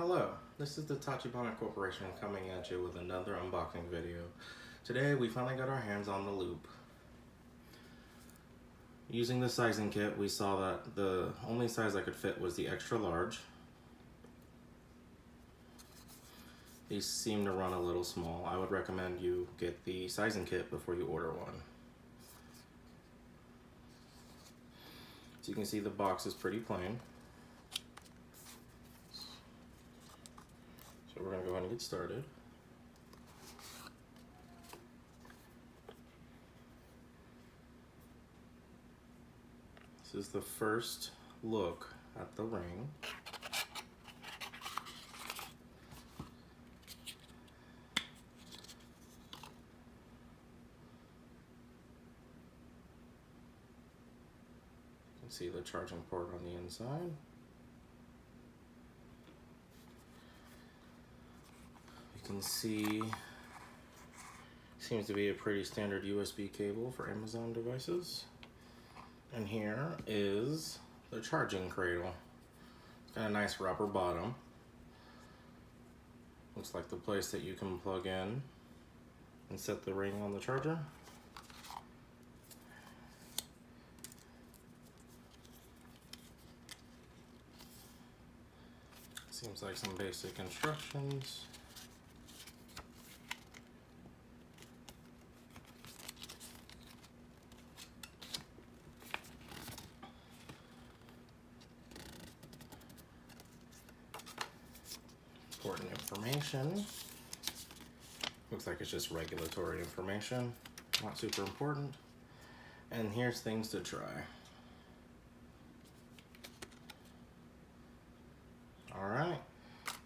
Hello, this is the Tachibana Corporation coming at you with another unboxing video. Today we finally got our hands on the loop. Using the sizing kit, we saw that the only size I could fit was the extra large. These seem to run a little small. I would recommend you get the sizing kit before you order one. So you can see the box is pretty plain. We're gonna go ahead and get started. This is the first look at the ring. You can see the charging port on the inside. Can see seems to be a pretty standard USB cable for Amazon devices. And here is the charging cradle. It's got a nice rubber bottom. Looks like the place that you can plug in and set the ring on the charger. Seems like some basic instructions. Important information. Looks like it's just regulatory information, not super important. And here's things to try. All right,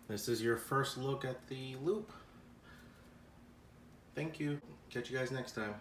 this is your first look at the loop. Thank you. Catch you guys next time.